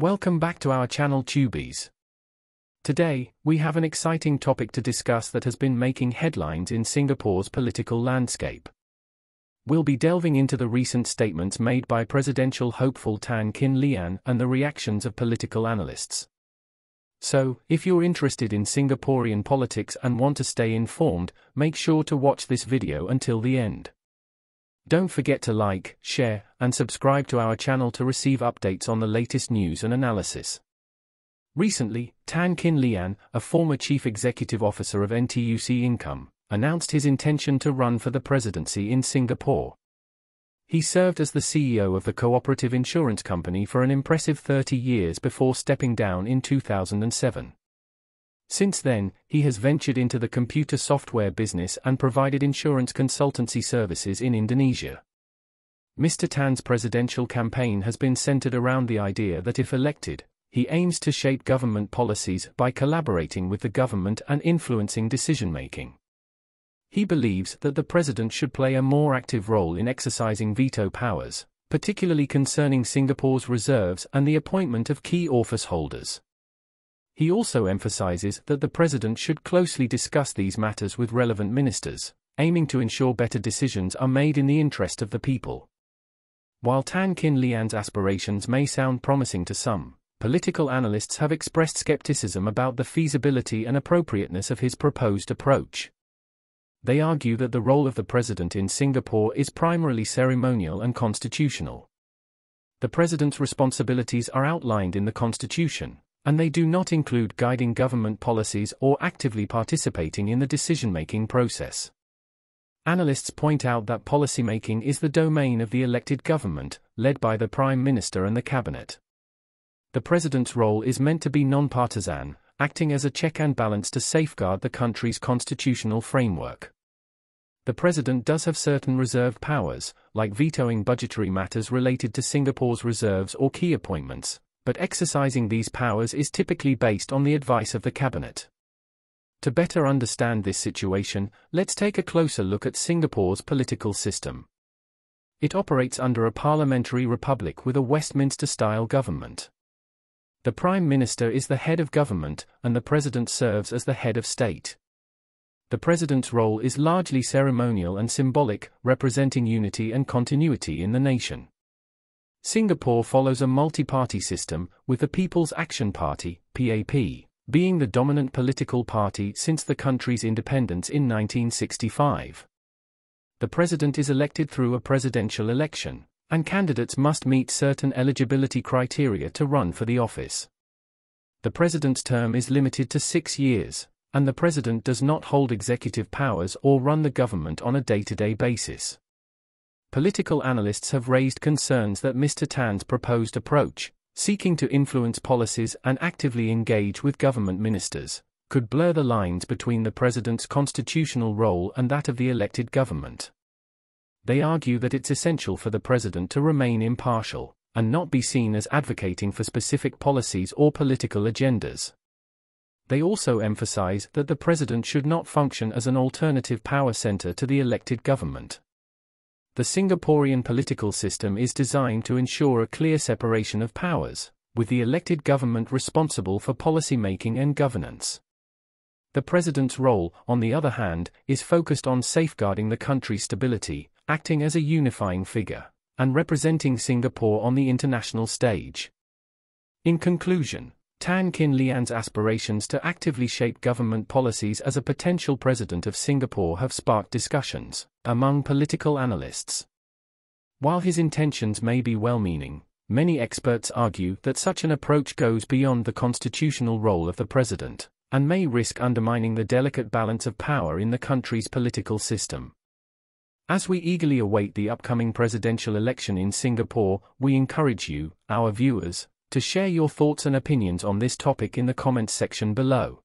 Welcome back to our channel Tubies. Today, we have an exciting topic to discuss that has been making headlines in Singapore's political landscape. We'll be delving into the recent statements made by presidential hopeful Tan Kin Lian and the reactions of political analysts. So, if you're interested in Singaporean politics and want to stay informed, make sure to watch this video until the end. Don't forget to like, share, and subscribe to our channel to receive updates on the latest news and analysis. Recently, Tan Kin Lian, a former chief executive officer of NTUC Income, announced his intention to run for the presidency in Singapore. He served as the CEO of the cooperative insurance company for an impressive 30 years before stepping down in 2007. Since then, he has ventured into the computer software business and provided insurance consultancy services in Indonesia. Mr. Tan's presidential campaign has been centered around the idea that if elected, he aims to shape government policies by collaborating with the government and influencing decision making. He believes that the president should play a more active role in exercising veto powers, particularly concerning Singapore's reserves and the appointment of key office holders. He also emphasizes that the president should closely discuss these matters with relevant ministers, aiming to ensure better decisions are made in the interest of the people. While Tan Kin Lian's aspirations may sound promising to some, political analysts have expressed skepticism about the feasibility and appropriateness of his proposed approach. They argue that the role of the president in Singapore is primarily ceremonial and constitutional. The president's responsibilities are outlined in the constitution, and they do not include guiding government policies or actively participating in the decision-making process. Analysts point out that policymaking is the domain of the elected government, led by the Prime Minister and the Cabinet. The President's role is meant to be non-partisan, acting as a check and balance to safeguard the country's constitutional framework. The President does have certain reserved powers, like vetoing budgetary matters related to Singapore's reserves or key appointments, but exercising these powers is typically based on the advice of the cabinet. To better understand this situation, let's take a closer look at Singapore's political system. It operates under a parliamentary republic with a Westminster-style government. The Prime Minister is the head of government, and the President serves as the head of state. The President's role is largely ceremonial and symbolic, representing unity and continuity in the nation. Singapore follows a multi-party system, with the People's Action Party, PAP, being the dominant political party since the country's independence in 1965. The president is elected through a presidential election, and candidates must meet certain eligibility criteria to run for the office. The president's term is limited to six years, and the president does not hold executive powers or run the government on a day-to-day basis political analysts have raised concerns that Mr. Tan's proposed approach, seeking to influence policies and actively engage with government ministers, could blur the lines between the president's constitutional role and that of the elected government. They argue that it's essential for the president to remain impartial, and not be seen as advocating for specific policies or political agendas. They also emphasize that the president should not function as an alternative power center to the elected government. The Singaporean political system is designed to ensure a clear separation of powers, with the elected government responsible for policy making and governance. The president's role, on the other hand, is focused on safeguarding the country's stability, acting as a unifying figure, and representing Singapore on the international stage. In conclusion, Tan Kin Lian's aspirations to actively shape government policies as a potential president of Singapore have sparked discussions among political analysts. While his intentions may be well-meaning, many experts argue that such an approach goes beyond the constitutional role of the president and may risk undermining the delicate balance of power in the country's political system. As we eagerly await the upcoming presidential election in Singapore, we encourage you, our viewers, to share your thoughts and opinions on this topic in the comments section below.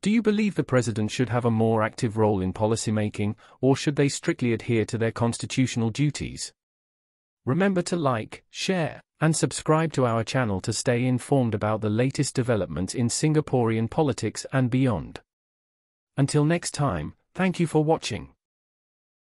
Do you believe the president should have a more active role in policymaking, or should they strictly adhere to their constitutional duties? Remember to like, share, and subscribe to our channel to stay informed about the latest developments in Singaporean politics and beyond. Until next time, thank you for watching.